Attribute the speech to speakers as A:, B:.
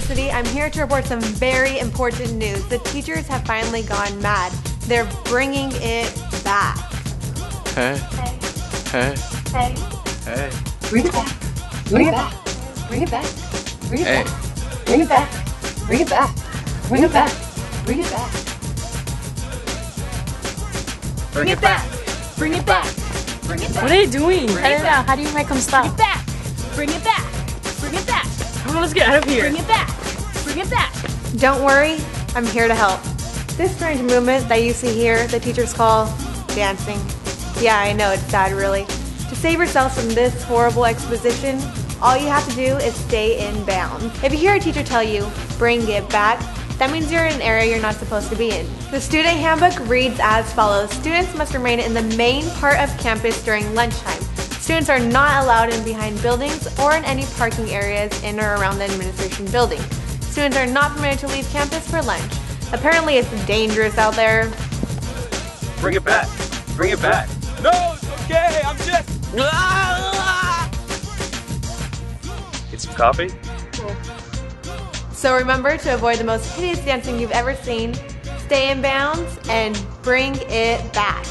A: University. I'm here to report some very important news. The teachers have finally gone mad. They're bringing it back.
B: Hey. Hey.
C: Hey.
B: Hey.
C: Bring it back. Bring it back. Bring it back. Bring it
B: Hey.
C: back. Bring it back. Bring it back. Bring it back. Bring it back.
B: Bring it back.
C: Bring it back. Bring it back.
D: What are you doing? I don't know. How do you make them stop?
C: Bring it back. Bring it back.
D: Let's get out of here.
C: Bring it back. Bring it back.
A: Don't worry, I'm here to help. This strange movement that you see here, the teachers call dancing. Yeah, I know, it's sad really. To save yourself from this horrible exposition, all you have to do is stay in bounds. If you hear a teacher tell you, bring it back, that means you're in an area you're not supposed to be in. The student handbook reads as follows. Students must remain in the main part of campus during lunchtime. Students are not allowed in behind buildings or in any parking areas in or around the administration building. Students are not permitted to leave campus for lunch. Apparently it's dangerous out there.
B: Bring it back. Bring it back. No, it's okay. I'm just. Ah! Get some coffee?
A: So remember to avoid the most hideous dancing you've ever seen, stay in bounds, and bring it back.